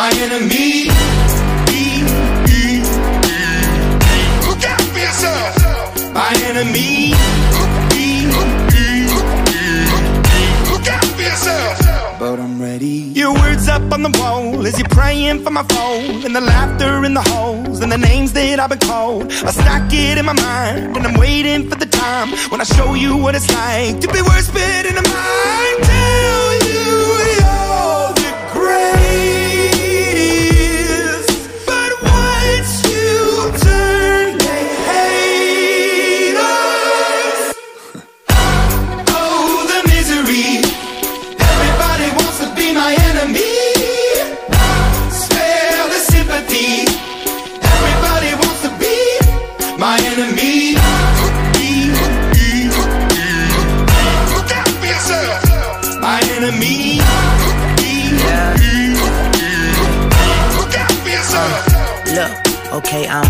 My enemy. Look out for yourself. My enemy. Look out for yourself. But I'm ready. Your words up on the wall as you're praying for my phone, and the laughter in the halls, and the names that I've been called. I stack it in my mind, and I'm waiting for the time when I show you what it's like to be worse fit in a mind. My enemy. Look. My enemy. Look out for yourself. Look, okay, I'm